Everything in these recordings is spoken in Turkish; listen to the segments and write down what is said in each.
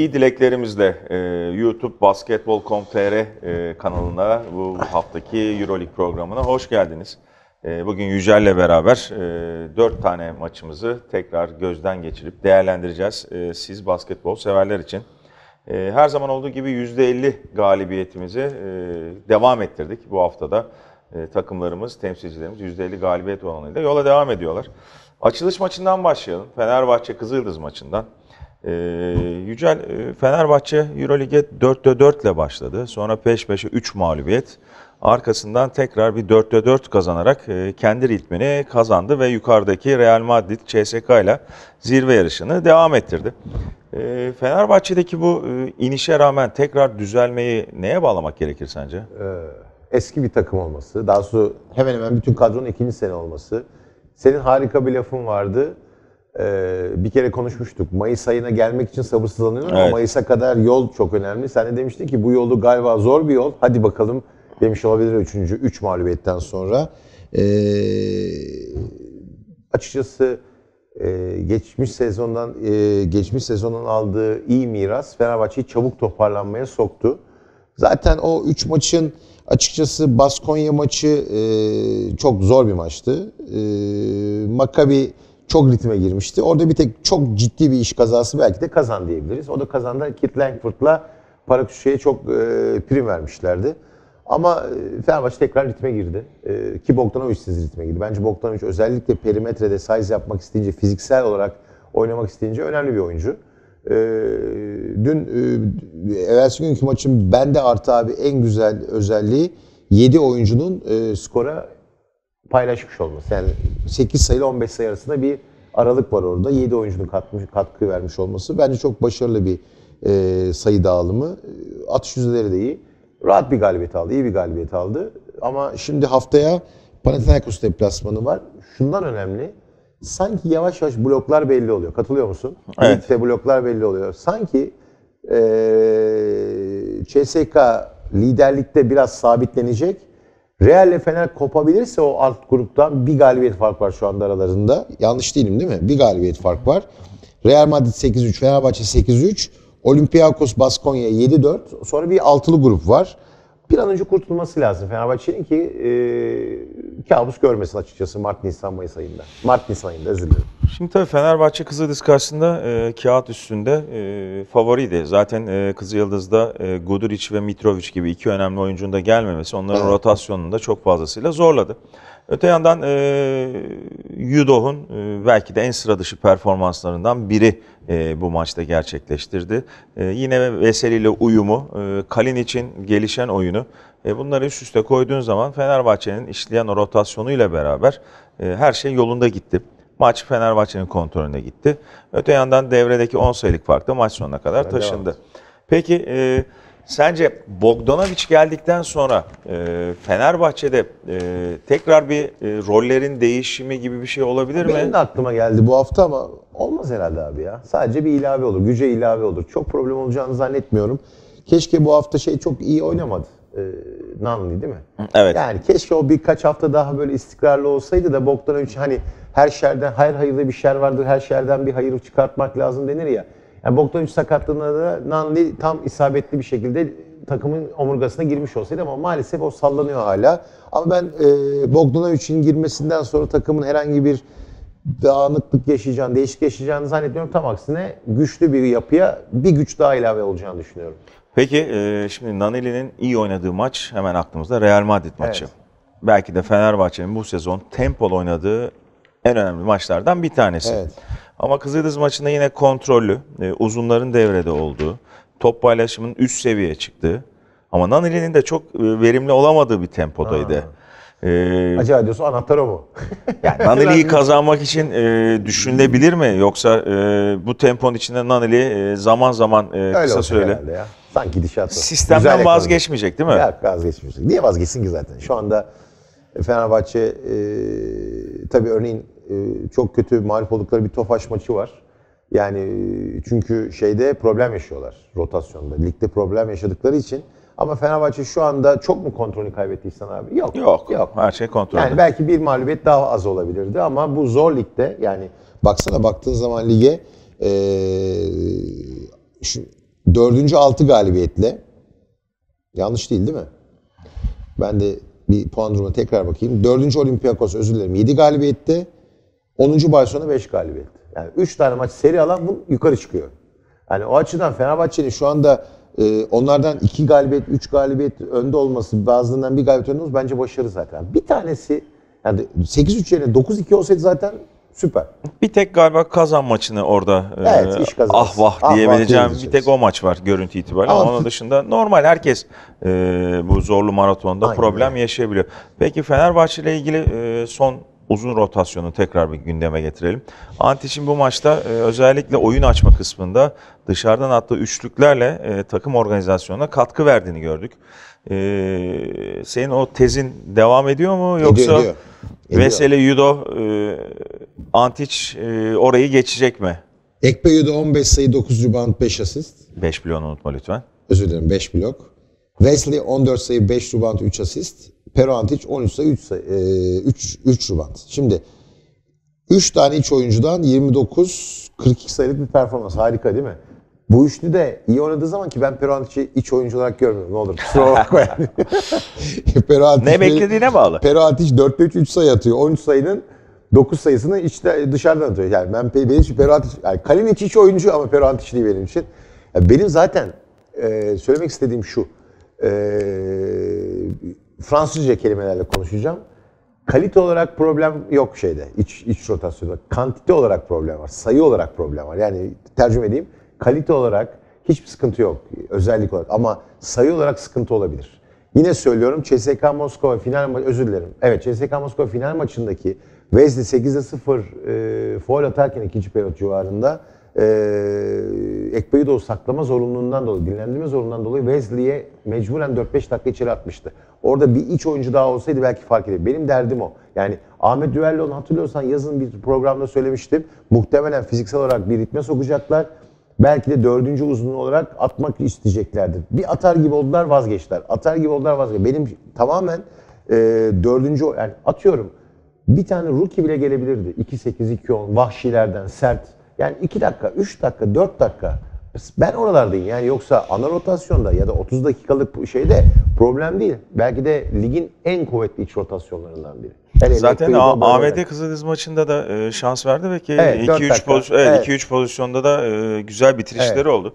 İyi dileklerimizle e, YouTube Basketbol.com.tr e, kanalına bu haftaki Euroleague programına hoş geldiniz. E, bugün Yücel'le beraber e, 4 tane maçımızı tekrar gözden geçirip değerlendireceğiz. E, siz basketbol severler için. E, her zaman olduğu gibi %50 galibiyetimizi e, devam ettirdik bu haftada. E, takımlarımız, temsilcilerimiz %50 galibiyet oranıyla yola devam ediyorlar. Açılış maçından başlayalım. Fenerbahçe Kızıldız maçından. Ee, Yücel, e, Fenerbahçe Eurolig'e 4'te 4 ile başladı. Sonra peş peşe 3 mağlubiyet. Arkasından tekrar bir 4'te 4 kazanarak e, kendi ritmini kazandı ve yukarıdaki Real Madrid CSK ile zirve yarışını devam ettirdi. E, Fenerbahçe'deki bu e, inişe rağmen tekrar düzelmeyi neye bağlamak gerekir sence? Ee, eski bir takım olması, daha sonra hemen hemen bütün kadronun ikinci sene olması. Senin harika bir lafın vardı. Ee, bir kere konuşmuştuk. Mayıs ayına gelmek için sabırsızlanıyorum ama Evet. Mayıs'a kadar yol çok önemli. Sen de demiştin ki bu yolu galiba zor bir yol. Hadi bakalım demiş olabilir üçüncü, üç mağlubiyetten sonra. Ee, açıkçası e, geçmiş sezondan e, geçmiş sezonun aldığı iyi miras Fenerbahçe'yi çabuk toparlanmaya soktu. Zaten o 3 maçın açıkçası Baskonya maçı e, çok zor bir maçtı. E, Maccabi çok ritme girmişti. Orada bir tek çok ciddi bir iş kazası belki de kazan diyebiliriz. O da kazanda Kit Langford'la Paraküşe'ye çok e, prim vermişlerdi. Ama e, Fenerbahçe tekrar ritme girdi. E, ki Bogdanovic'siz ritme girdi. Bence Bogdanovic özellikle perimetrede size yapmak isteyince, fiziksel olarak oynamak isteyince önemli bir oyuncu. Ee, dün e, evvelsi günkü maçın bende artı abi en güzel özelliği 7 oyuncunun e, skora paylaşmış olması. Yani 8 sayı ile 15 sayı arasında bir aralık var orada. 7 oyuncunun katmış, katkı vermiş olması bence çok başarılı bir e, sayı dağılımı. E, Atış yüzdeleri de iyi. Rahat bir galibiyet aldı, iyi bir galibiyet aldı. Ama şimdi haftaya Panathinaikos deplasmanı var. Şundan önemli. Sanki yavaş yavaş bloklar belli oluyor. Katılıyor musun? Evet. Ligde bloklar belli oluyor. Sanki eee CSK liderlikte biraz sabitlenecek. Real ile Fener kopabilirse o alt gruptan bir galibiyet fark var şu anda aralarında. Yanlış değilim değil mi? Bir galibiyet fark var. Real Madrid 8-3, Fenerbahçe 8-3, Olympiakos Baskonya 7-4. Sonra bir altılı grup var. Bir an önce kurtulması lazım Fenerbahçe'nin ki eee kabus görmesin açıkçası Mart, Nisan, Mayıs ayında. Mart, Nisan ayında özür dilerim. Şimdi tabii Fenerbahçe Kızıldız karşısında e, kağıt üstünde e, favoriydi. Zaten e, Kızıldız'da e, Guduric ve Mitrovic gibi iki önemli oyuncunun da gelmemesi onların Evet. rotasyonunu da çok fazlasıyla zorladı. Öte yandan e, Yudoh'un e, belki de en sıra dışı performanslarından biri e, bu maçta gerçekleştirdi. E, yine Veseli ile uyumu, e, Kalinic'in gelişen oyunu e, bunları üst üste koyduğun zaman Fenerbahçe'nin işleyen o rotasyonuyla beraber e, her şey yolunda gitti. Maç Fenerbahçe'nin kontrolüne gitti. Öte yandan devredeki 10 sayılık fark da maç sonuna kadar taşındı. Peki e, sence Bogdanovic geldikten sonra e, Fenerbahçe'de e, tekrar bir e, rollerin değişimi gibi bir şey olabilir mi? Benim de aklıma geldi bu hafta ama olmaz herhalde abi ya. Sadece bir ilave olur, güce ilave olur. Çok problem olacağını zannetmiyorum. Keşke bu hafta şey çok iyi oynamadı. Ee, Nanli değil mi? Evet. Yani keşke o birkaç hafta daha böyle istikrarlı olsaydı da Bogdanovic hani her şerden, hayır hayırlı bir şer vardır, her şerden bir hayır çıkartmak lazım denir ya. Yani Bogdanovic sakatlığında da Nanli tam isabetli bir şekilde takımın omurgasına girmiş olsaydı ama maalesef o sallanıyor hala. Ama ben e, Bogdanovic'in girmesinden sonra takımın herhangi bir dağınıklık yaşayacağını, değişik yaşayacağını zannetmiyorum. Tam aksine güçlü bir yapıya bir güç daha ilave olacağını düşünüyorum. Peki e, şimdi Naneli'nin iyi oynadığı maç hemen aklımızda Real Madrid maçı. Evet. Belki de Fenerbahçe'nin bu sezon tempolu oynadığı en önemli maçlardan bir tanesi. Evet. Ama Kızıldız maçında yine kontrollü, e, uzunların devrede olduğu, top paylaşımının üst seviyeye çıktığı ama Naneli'nin de çok e, verimli olamadığı bir tempodaydı. E, Acaba diyorsun anahtar o mu? yani Naneli'yi kazanmak için e, düşünülebilir mi? Yoksa e, bu temponun içinde Naneli e, zaman zaman e, Öyle kısa süreli ya. Sanki gidişat o. sistemden Güzel vazgeçmeyecek değil mi? Ya vazgeçmeyecek. Niye vazgeçsin ki zaten? Şu anda Fenerbahçe e, tabii örneğin e, çok kötü mağlup oldukları bir Tofaş maçı var. Yani e, çünkü şeyde problem yaşıyorlar rotasyonda. Ligde problem yaşadıkları için. Ama Fenerbahçe şu anda çok mu kontrolü kaybetti İhsan abi? Yok. Yok, Yok. Her şey kontrolde. Yani belki bir mağlubiyet daha az olabilirdi ama bu zor ligde yani baksana baktığın zaman lige eee, şu dördüncü altı galibiyetle yanlış değil değil mi? Ben de bir puan durumuna tekrar bakayım. Dördüncü Olympiakos özür dilerim 7 galibiyette. 10. Barcelona 5 galibiyet. Yani 3 tane maç seri alan bu yukarı çıkıyor. Yani o açıdan Fenerbahçe'nin şu anda e, onlardan 2 galibiyet, 3 galibiyet önde olması, bazılarından bir galibiyet önde olması bence başarı zaten. Bir tanesi yani 8-3 yerine 9-2 olsaydı zaten süper. Bir tek galiba kazan maçını orada Evet, e, iş ah vah Ah vah diyebileceğim bir diyebileceğiz. tek o maç var görüntü itibariyle. Ama onun dışında normal herkes e, bu zorlu maratonda Aynen problem öyle. yaşayabiliyor. Peki Fenerbahçe ile ilgili e, son uzun rotasyonu tekrar bir gündeme getirelim. Antic'in bu maçta e, özellikle oyun açma kısmında dışarıdan attığı üçlüklerle e, takım organizasyonuna katkı verdiğini gördük. E, senin o tezin devam ediyor mu yoksa ediyor. Ediyor. Veseli Yudo e, Antic e, orayı geçecek mi? Ekpeyu'da 15 sayı 9 rebound 5 asist. 5 milyonu unutma lütfen. Özür dilerim 5 blok. Wesley 14 sayı 5 rebound 3 asist. Pero Antic 13 sayı 3 sayı, e, 3, 3 rebound. Şimdi 3 tane iç oyuncudan 29 42 sayılık bir performans. Harika değil mi? Bu üçlü de iyi oynadığı zaman ki ben Pero Antic'i iç oyuncu olarak görmüyorum. Ne olur kusura bakma yani. Ne beklediğine bağlı. Pero Antic 4'te 3 3 sayı atıyor. 13 sayının 9 sayısını içte dışarıdan atıyor. Yani ben benim için Pero Antic, yani Kalinic iç oyuncu ama Pero Antic değil benim için. Ya benim zaten e, söylemek istediğim şu. E, Fransızca kelimelerle konuşacağım. Kalite olarak problem yok şeyde, iç, iç rotasyonda. Kantite olarak problem var, sayı olarak problem var. Yani tercüme edeyim, kalite olarak hiçbir sıkıntı yok, özellik olarak. Ama sayı olarak sıkıntı olabilir. Yine söylüyorum CSKA Moskova final maçı, özür dilerim. Evet CSKA Moskova final maçındaki Wesley 8'de 0 e, foul atarken ikinci periyot civarında e, o saklama zorunluluğundan dolayı, dinlendirme zorunluluğundan dolayı Wesley'e mecburen 4-5 dakika içeri atmıştı. Orada bir iç oyuncu daha olsaydı belki fark eder. Benim derdim o. Yani Ahmet Düello'nu hatırlıyorsan yazın bir programda söylemiştim. Muhtemelen fiziksel olarak bir ritme sokacaklar. Belki de dördüncü uzun olarak atmak isteyeceklerdir. Bir atar gibi oldular vazgeçtiler. Atar gibi oldular vazgeçtiler. Benim tamamen e, dördüncü yani atıyorum bir tane rookie bile gelebilirdi. 2-8, 2-10 vahşilerden sert. Yani 2 dakika, 3 dakika, 4 dakika. Ben oralardayım. Yani yoksa ana rotasyonda ya da 30 dakikalık şeyde problem değil. Belki de ligin en kuvvetli iç rotasyonlarından biri. Hele Zaten Ekpe'yi A- de AMD böyle. Kızıldız maçında da e, şans verdi ve ki Evet, dört 2-3 dakika. pozisyon, evet, Evet. 2-3 pozisyonda da e, güzel bitirişleri Evet. oldu.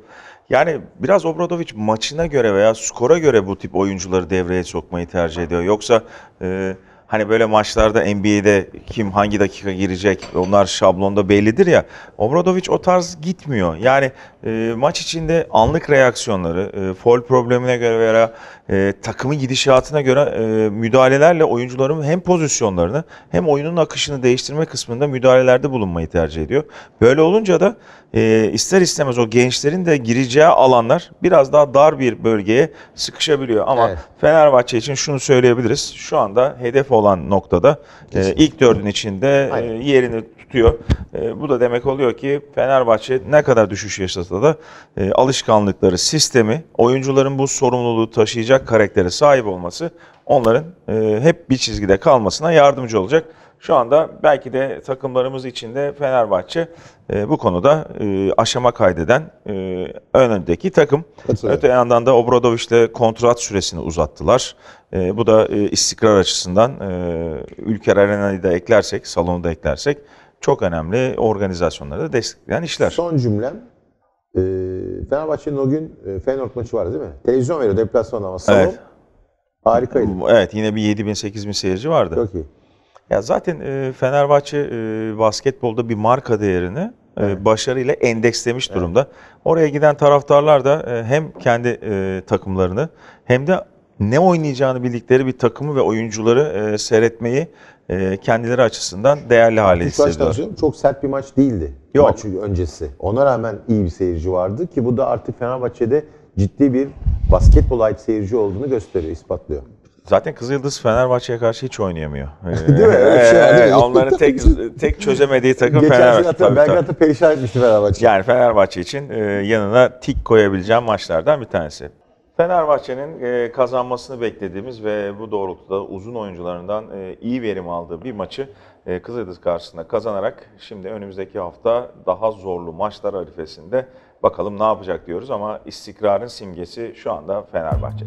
Yani biraz Obradovic maçına göre veya skora göre bu tip oyuncuları devreye sokmayı tercih ediyor. Yoksa e, hani böyle maçlarda NBA'de kim hangi dakika girecek onlar şablonda bellidir ya. Obradovic o tarz gitmiyor. Yani e, maç içinde anlık reaksiyonları, e, foul problemine göre veya e, takımın gidişatına göre e, müdahalelerle oyuncuların hem pozisyonlarını hem oyunun akışını değiştirme kısmında müdahalelerde bulunmayı tercih ediyor. Böyle olunca da e, ister istemez o gençlerin de gireceği alanlar biraz daha dar bir bölgeye sıkışabiliyor. Ama Evet. Fenerbahçe için şunu söyleyebiliriz. Şu anda hedef olan noktada e, ilk dördün içinde e, yerini tutuyor. E, bu da demek oluyor ki Fenerbahçe ne kadar düşüş yaşasa da e, alışkanlıkları, sistemi, oyuncuların bu sorumluluğu taşıyacak karaktere sahip olması onların e, hep bir çizgide kalmasına yardımcı olacak. Şu anda belki de takımlarımız içinde Fenerbahçe e, bu konuda e, aşama kaydeden e, ön öndeki takım. Katılıyorum. Öte yandan da Obradovic'le kontrat süresini uzattılar. E, bu da e, istikrar açısından e, Ülker Arena'yı da eklersek, salonu da eklersek çok önemli organizasyonları da destekleyen işler. Son cümlem. E, Fenerbahçe'nin o gün e, Feyenoord maçı vardı değil mi? Televizyon veriyor deplasmanda ama salon Evet. harikaydı. Evet yine bir 7000 8000 seyirci vardı. Çok iyi. Ya zaten e, Fenerbahçe e, basketbolda bir marka değerini e, başarıyla endekslemiş durumda. Oraya giden taraftarlar da hem kendi takımlarını hem de ne oynayacağını bildikleri bir takımı ve oyuncuları seyretmeyi kendileri açısından değerli hale hissediyorlar. çok sert bir maç değildi. Yok. Maç öncesi. Ona rağmen iyi bir seyirci vardı ki bu da artık Fenerbahçe'de ciddi bir basketbol ait seyirci olduğunu gösteriyor, ispatlıyor. Zaten Kızıldız Fenerbahçe'ye karşı hiç oynayamıyor. Değil mi? Öyle şey var, değil mi? Onların tek tek çözemediği takım Geçen sene Fenerbahçe. Tabii, tabii. Belgrad'ı perişan etmişti Fenerbahçe. Yani Fenerbahçe için e, yanına tik koyabileceğim maçlardan bir tanesi. Fenerbahçe'nin e, kazanmasını beklediğimiz ve bu doğrultuda uzun oyuncularından e, iyi verim aldığı bir maçı e, Kızıldız karşısında kazanarak şimdi önümüzdeki hafta daha zorlu maçlar arifesinde bakalım ne yapacak diyoruz ama istikrarın simgesi şu anda Fenerbahçe.